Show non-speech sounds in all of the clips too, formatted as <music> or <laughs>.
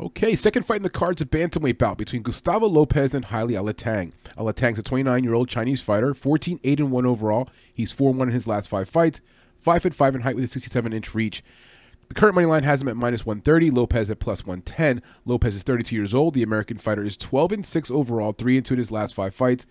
Okay, second fight in the cards, a bantamweight bout between Gustavo Lopez and Heili Alateng. Alateng's a 29-year-old Chinese fighter, 14-8-1 overall. He's 4 1 in his last five fights, 5 foot 5 in height with a 67 inch reach. The current money line has him at minus 130, Lopez at plus 110. Lopez is 32 years old. The American fighter is 12 and 6 overall, 3 and 2 in his last five fights.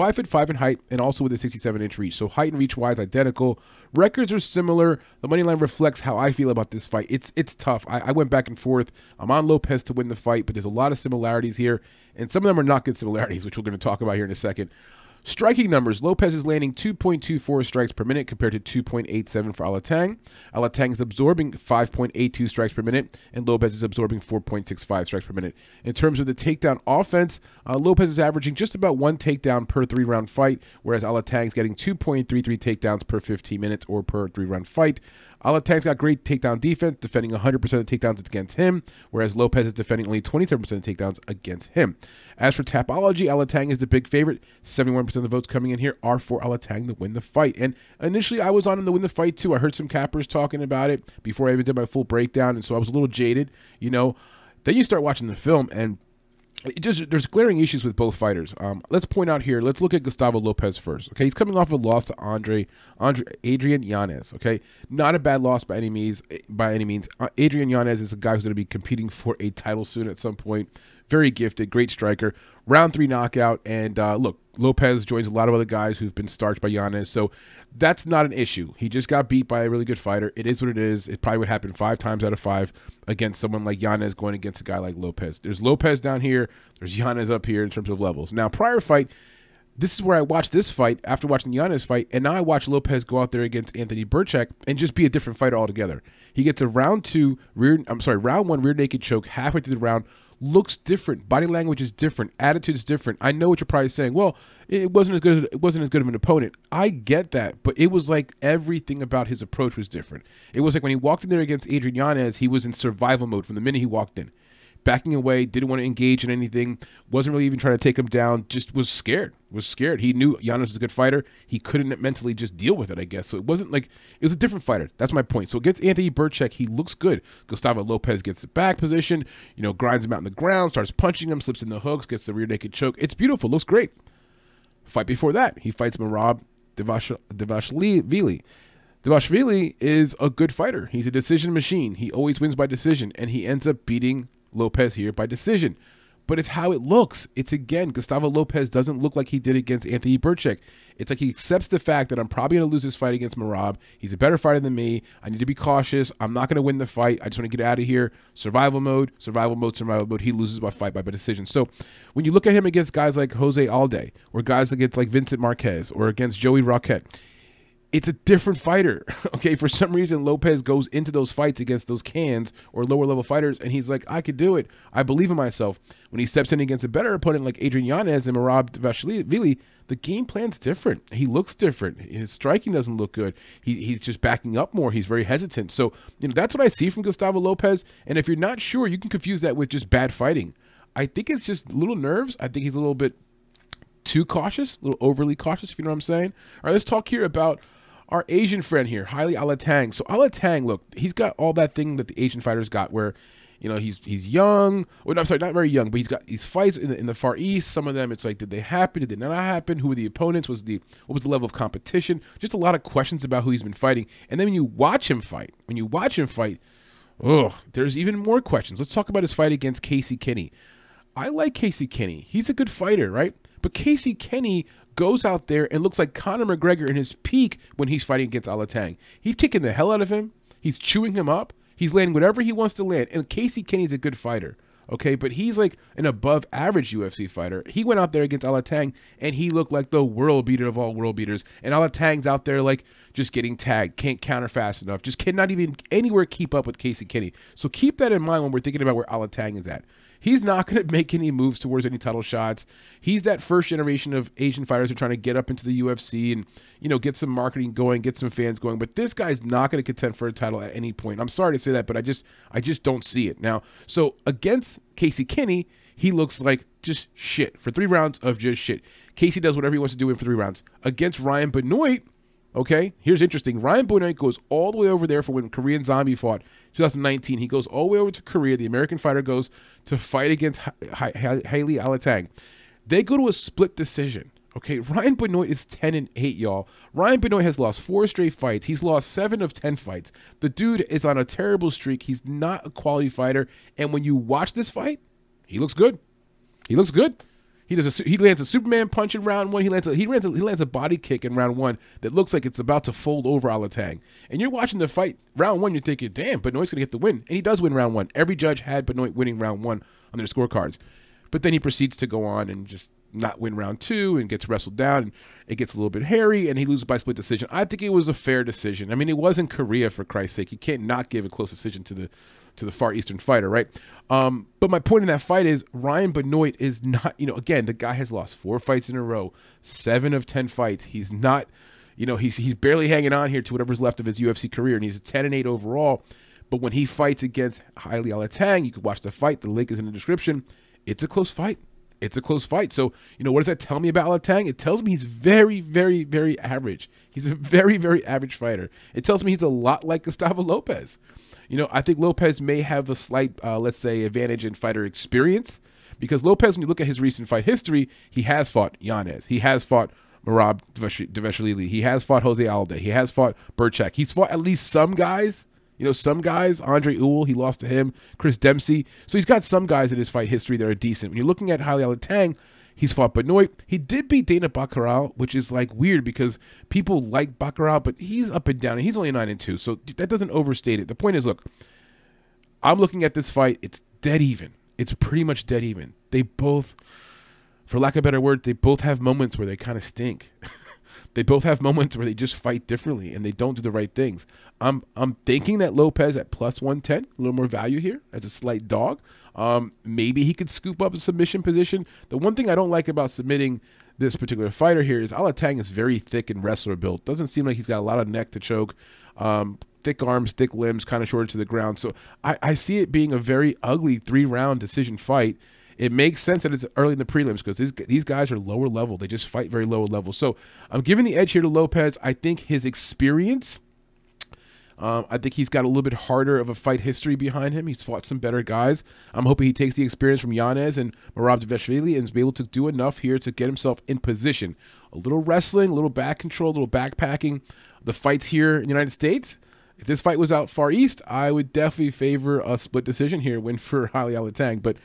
Five foot five in height and also with a 67 inch reach. So height and reach wise, identical. Records are similar. The money line reflects how I feel about this fight. It's it's tough. I, I went back and forth. I'm on Lopez to win the fight, but there's a lot of similarities here, and some of them are not good similarities, which we're going to talk about here in a second. Striking numbers Lopez is landing 2.24 strikes per minute compared to 2.87 for Alateng. Alateng is absorbing 5.82 strikes per minute, and Lopez is absorbing 4.65 strikes per minute. In terms of the takedown offense, uh, Lopez is averaging just about one takedown per three round fight, whereas Alateng is getting 2.33 takedowns per 15 minutes or per three round fight. Alateng's got great takedown defense, defending 100% of the takedowns against him, whereas Lopez is defending only 27% of the takedowns against him. As for Tapology, Alateng is the big favorite. 71% of the votes coming in here are for Alateng to win the fight. And initially, I was on him to win the fight too. I heard some cappers talking about it before I even did my full breakdown, and so I was a little jaded, you know. Then you start watching the film, and just there's glaring issues with both fighters. Um, let's point out here. Let's look at Gustavo Lopez first. Okay, he's coming off a loss to Andre, Andre Adrian Yanez. Okay, not a bad loss by any means. By any means, uh, Adrian Yanez is a guy who's going to be competing for a title soon at some point. Very gifted, great striker. Round three knockout, and uh, look, Lopez joins a lot of other guys who've been starched by Yanez. So that's not an issue. He just got beat by a really good fighter. It is what it is. It probably would happen five times out of five against someone like Yanez going against a guy like Lopez. There's Lopez down here. There's Yanez up here in terms of levels. Now, prior fight, this is where I watched this fight after watching Yanez fight, and now I watch Lopez go out there against Anthony Birchak and just be a different fighter altogether. He gets a round two rear, I'm sorry, round one rear naked choke halfway through the round, looks different. Body language is different. Attitude is different. I know what you're probably saying. Well, it wasn't as good. It wasn't as good of an opponent. I get that, but it was like everything about his approach was different. It was like when he walked in there against Adrian Yanez, he was in survival mode from the minute he walked in backing away, didn't want to engage in anything, wasn't really even trying to take him down, just was scared. Was scared. He knew Yanez was a good fighter. He couldn't mentally just deal with it, I guess. So it wasn't like it was a different fighter. That's my point. So against Anthony Birchak, he looks good. Gustavo Lopez gets the back position, you know, grinds him out in the ground, starts punching him, slips in the hooks, gets the rear naked choke. It's beautiful. Looks great. Fight before that, he fights Merab Dvalishvili. Dvalishvili is a good fighter. He's a decision machine. He always wins by decision, and he ends up beating Lopez here by decision. But it's how it looks. It's again, Gustavo Lopez doesn't look like he did against Anthony Birchak. It's like he accepts the fact that I'm probably going to lose this fight against Merab. He's a better fighter than me. I need to be cautious. I'm not going to win the fight. I just want to get out of here. Survival mode, survival mode, survival mode. He loses by fight by decision. So when you look at him against guys like Jose Aldo or guys against like Vincent Marquez or against Joey Roquette, it's a different fighter. <laughs> Okay, for some reason Lopez goes into those fights against those cans or lower level fighters, and he's like, I could do it. I believe in myself. When he steps in against a better opponent like Adrian Yanez and Merab Dvalishvili, the game plan's different. He looks different. His striking doesn't look good. He, he's just backing up more. He's very hesitant. So you know that's what I see from Gustavo Lopez. And if you're not sure, you can confuse that with just bad fighting. I think it's just little nerves. I think he's a little bit too cautious, a little overly cautious, if you know what I'm saying. All right, let's talk here about our Asian friend here, Heili Alateng. So Alateng, look, he's got all that thing that the Asian fighters got, where you know he's he's young. Well, no, I'm sorry, not very young, but he's got these fights in the, in the Far East. Some of them, it's like, did they happen? Did they not happen? Who were the opponents? Was the what was the level of competition? Just a lot of questions about who he's been fighting. And then when you watch him fight, when you watch him fight, oh, there's even more questions. Let's talk about his fight against Casey Kenney. I like Casey Kenney. He's a good fighter, right? But Casey Kenney goes out there and looks like Conor McGregor in his peak when he's fighting against Alateng. He's kicking the hell out of him. He's chewing him up. He's landing whatever he wants to land. And Casey Kenney's a good fighter. Okay, but he's like an above average UFC fighter. He went out there against Alateng and he looked like the world beater of all world beaters. And Alateng's out there like just getting tagged, can't counter fast enough, just cannot even anywhere keep up with Casey Kenney. So keep that in mind when we're thinking about where Alateng is at. He's not going <laughs> to make any moves towards any title shots. He's that first generation of Asian fighters who are trying to get up into the UFC and you know get some marketing going, get some fans going. But this guy's not going to contend for a title at any point. I'm sorry to say that, but I just I just don't see it now. So against Casey Kenney, he looks like just shit for three rounds of just shit. Casey does whatever he wants to do in for three rounds. Against Ryan Benoit, Okay, here's interesting. Ryan Benoit goes all the way over there for when Korean Zombie fought 2019. He goes all the way over to Korea. The American fighter goes to fight against Heili Alateng. They go to a split decision. Okay, Ryan Benoit is 10 and 8, y'all. Ryan Benoit has lost four straight fights. He's lost seven of 10 fights. The dude is on a terrible streak. He's not a quality fighter. And when you watch this fight, he looks good. He looks good. He does a, he lands a Superman punch in round one. He lands a, he lands a, he lands a body kick in round one that looks like it's about to fold over Alateng. And you're watching the fight round one. You're thinking, damn, Benoit's gonna get the win, and he does win round one. Every judge had Benoit winning round one on their scorecards, but then he proceeds to go on and just not win round two and gets wrestled down and it gets a little bit hairy and he loses by split decision. I think it was a fair decision. I mean, it was in Korea for Christ's sake. You can't not give a close decision to the to the far eastern fighter, right? Um, but my point in that fight is Ryan Benoit is not, you know, again, the guy has lost four fights in a row, seven of ten fights. He's not, you know, he's he's barely hanging on here to whatever's left of his UFC career, and he's a ten and eight overall. But when he fights against Heili Alateng, you can watch the fight. The link is in the description. It's a close fight. It's a close fight. So, you know, what does that tell me about Alateng? It tells me he's very, very, very average. He's a <laughs> very, very average fighter. It tells me he's a lot like Gustavo Lopez. You know, I think Lopez may have a slight, uh, let's say, advantage in fighter experience because Lopez, when you look at his recent fight history, he has fought Yanez, he has fought Merab Dvalishvili, he has fought Jose Aldo, he has fought Birchak, he's fought at least some guys. You know, some guys, Andre Ewell, he lost to him, Chris Dempsey. So he's got some guys in his fight history that are decent. When you're looking at Heili Alateng, He's fought Benoit. He did beat Danaa Batgerel, which is like weird because people like Batgerel, but he's up and down, and he's only nine and two, so that doesn't overstate it. The point is, look, I'm looking at this fight. It's dead even. It's pretty much dead even. They both, for lack of a better word, they both have moments where they kind of stink. <laughs> they both have moments where they just fight differently and they don't do the right things. I'm I'm thinking that Lopez at plus 110, a little more value here as a slight dog. Um, maybe he could scoop up a submission position. The one thing I don't like about submitting this particular fighter here is Alateng is very thick and wrestler built. Doesn't seem like he's got a lot of neck to choke. Um, thick arms, thick limbs, kind of shorter to the ground. So I, I see it being a very ugly three round decision fight. It makes sense that it's early in the prelims because these, these guys are lower level. They just fight very lower level. So I'm giving the edge here to Lopez. I think his experience um, I think he's got a little bit harder of a fight history behind him. He's fought some better guys. I'm hoping he takes the experience from Yanez and Merab Dvalishvili and is able to do enough here to get himself in position. A little wrestling, a little back control, a little backpacking. The fights here in the United States. If this fight was out far east, I would definitely favor a split decision here, win for <laughs> Heili Alateng. But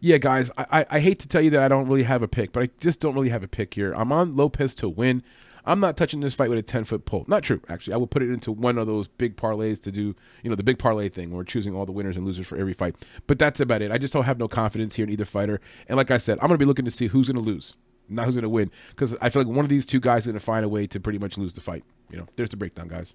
yeah, guys, I, I, I hate to tell you that I don't really have a pick, but I just don't really have a pick here. I'm on Lopez to win. I'm not touching this fight with a 10 foot pole. Not true, actually. I will put it into one of those big parlays to do, you know, the big parlay thing where we're choosing all the winners and losers for every fight. But that's about it. I just don't have no confidence here in either fighter. And like I said, I'm going to be looking to see who's going to lose, not who's going to win, because I feel like one of these two guys is going to find a way to pretty much lose the fight. You know, there's the breakdown, guys.